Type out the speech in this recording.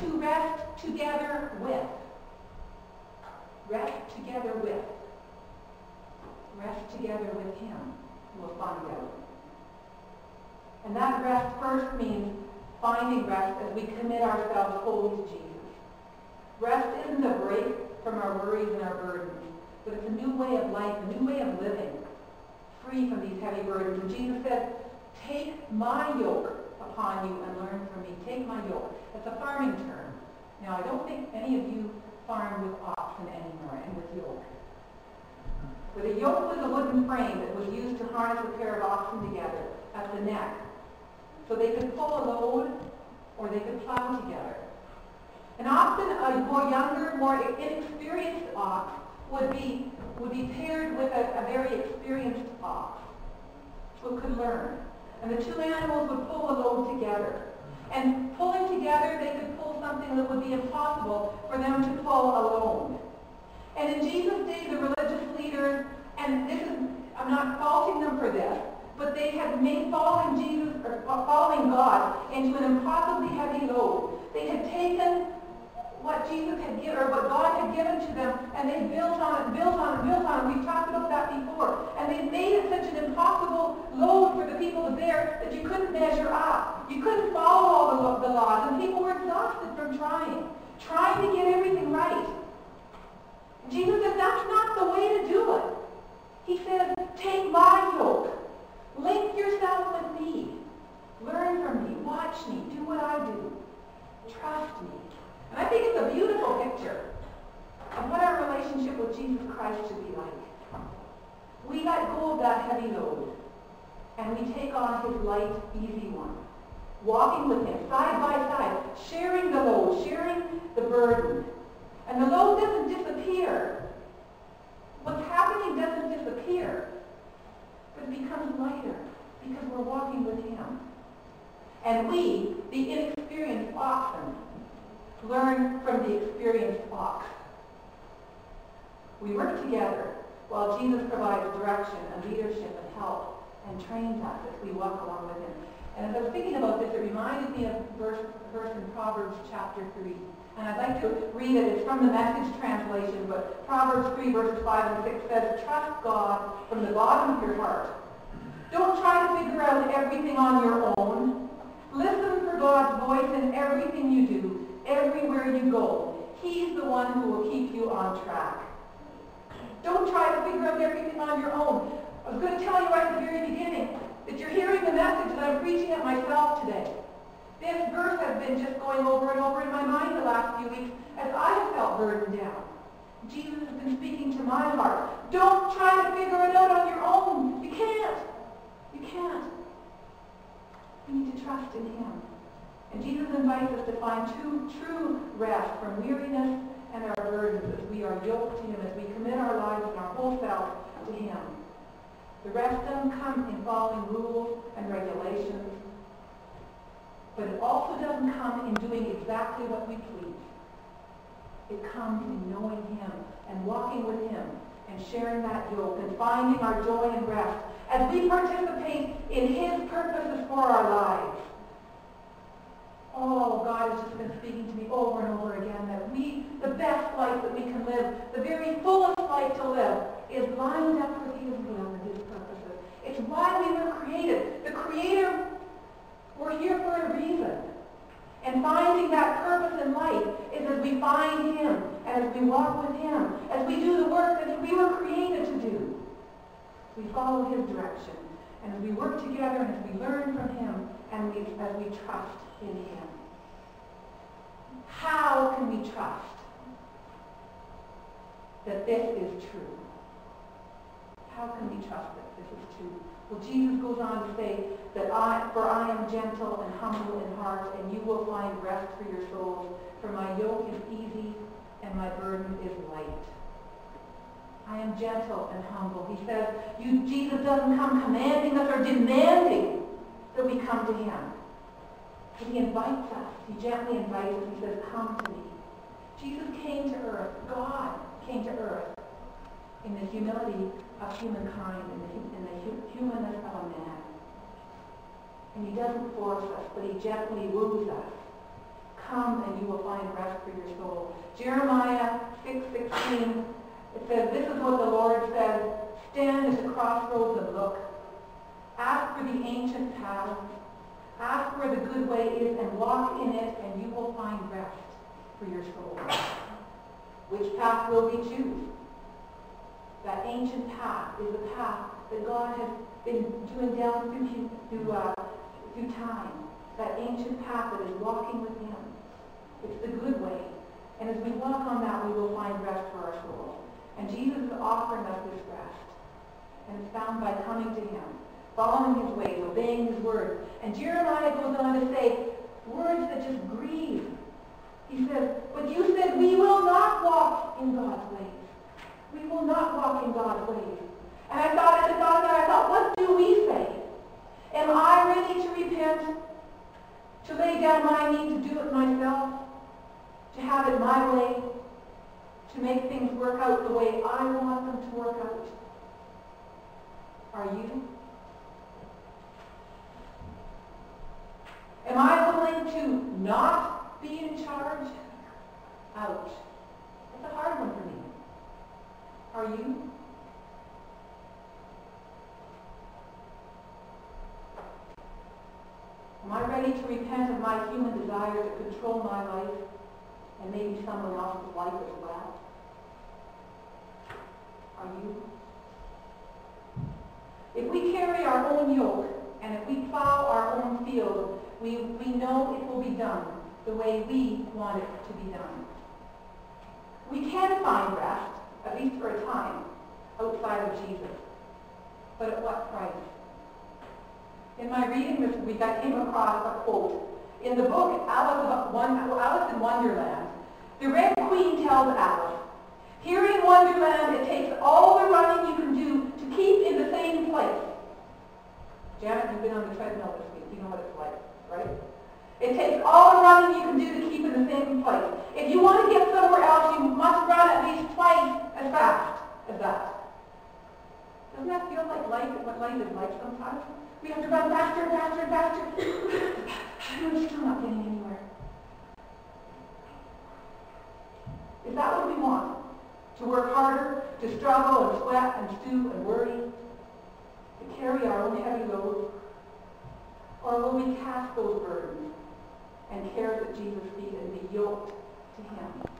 to rest together with. Rest together with. Rest together with him. We'll find out. And that rest first means finding rest as we commit ourselves wholly to Jesus. Rest isn't a break from our worries and our burdens, but it's a new way of life, a new way of living, free from these heavy burdens. And Jesus said, take my yoke upon you and learn from me. Take my yoke. It's a farming term. Now, I don't think any of you farm with oxen anymore and with yoke. But a yoke was a wooden frame that was used to harness a pair of oxen together at the neck. So they could pull a load or they could plow together. And often a more younger, more inexperienced ox would be, would be paired with a, a very experienced ox who could learn. And the two animals would pull a load together. And pulling together, they could pull something that would be impossible for them to pull alone. And in Jesus' day, the religious leaders, and this is, I'm not faulting them for this, but they had made following Jesus or following God into an impossibly heavy load. They had taken what Jesus had given, or what God had given to them, and they built on it, built on it, built on it. We've talked about that before. And they made it such an impossible people bear that you couldn't measure up. You couldn't follow all the, the laws, and people were exhausted from trying, trying to get everything right. Jesus said, that's not the way to do it. He said, take my yoke. Link yourself with me. Learn from me. Watch me. Do what I do. Trust me. And I think it's a beautiful picture of what our relationship with Jesus Christ should be like. We let go of that heavy load, and we take on his light, easy one. Walking with him, side by side, sharing the load, sharing the burden. And the load doesn't disappear. What's happening doesn't disappear, but it becomes lighter because we're walking with him. And we, the inexperienced oxen, learn from the experienced ox. We work together while Jesus provides direction and leadership and help and trains us as we walk along with him. And as I was thinking about this, it reminded me of verse, verse in Proverbs chapter 3. And I'd like to read it. It's from the message translation, but Proverbs 3 verses 5 and 6 says, Trust God from the bottom of your heart. Don't try to figure out everything on your own. Listen for God's voice in everything you do everywhere you go. He's the one who will keep you on track. Don't try to figure out everything on your own. I was going to tell you right at the very beginning that you're hearing the message that I'm preaching at myself today. This verse has been just going over and over in my mind the last few weeks as I have felt burdened. Jesus has been speaking to my heart. Don't try to figure it out on your own. You can't. You can't. You need to trust in him. And Jesus invites us to find true, true rest from weariness and our burdens as we are yoked to him, as we commit our lives and our whole self to him. The rest doesn't come in following rules and regulations, but it also doesn't come in doing exactly what we please. It comes in knowing him and walking with him and sharing that yoke and finding our joy and rest as we participate in his purposes for our lives. Oh, God has just been speaking to me over and over again that we, the best life that we can live, the very fullest life to live, is lined up with His will and His purposes. It's why we were created. The Creator, we're here for a reason. And finding that purpose in life we find Him, as we walk with Him, as we do the work that we were created to do. We follow His direction. And as we work together and as we learn from Him, and we, as we trust in him. How can we trust that this is true? How can we trust that this is true? Well, Jesus goes on to say that I, for I am gentle and humble in heart, and you will find rest for your souls. For my yoke is easy and my burden is light. I am gentle and humble. He says, you, Jesus doesn't come commanding us or demanding that we come to him. But he invites us. He gently invites us. He says, come to me. Jesus came to earth. God came to earth in the humility of humankind, and the, in the humanness of a man. And he doesn't force us, but he gently woos us. come and you will find rest for your soul. Jeremiah 6:16 it says, This is what the Lord says, stand at the crossroads and look. Ask for the ancient path. Ask where the good way is and walk in it, and you will find rest for your soul. Which path will we choose? That ancient path is the path that God has been doing down through, through, uh, through time. That ancient path that is walking with Him. It's the good way. And as we walk on that, we will find rest for our soul. And Jesus is offering us this rest. And it's found by coming to Him, following His ways, obeying His words. And Jeremiah goes on to say words that just grieve. He says, but you said we will not walk in God's ways. Will not walk in God's ways. And I thought, as I thought it, I thought, what do we say? Am I ready to repent? To lay down my need to do it myself? To have it my way? To make things work out the way I want them to work out? Are you? Am I willing to not be in charge? Ouch. That's a hard one for me. Are you? Am I ready to repent of my human desire to control my life and maybe someone else's life as well? Are you? If we carry our own yoke and if we plow our own field, we, we know it will be done the way we want it to be done. We can find rest, at least for a time, outside of Jesus. But at what price? In my reading this week, I came across a quote. In the book Alice, in Wonderland, the Red Queen tells Alice, here in Wonderland, it takes all the running you can do to keep in the same place. Janet, you've been on the treadmill this week. You know what it's like, right? It takes all the running you can do to keep in the same place. If you want to get somewhere else, you must run at least twice as fast as that. Doesn't that feel like life, what life is like? We have to run faster and faster and faster. and we're still not getting anywhere. Is that what we want? To work harder, to struggle and sweat and stew and worry, to carry our own heavy loads? Or will we cast those burdens and cares at Jesus' feet and be yoked to him?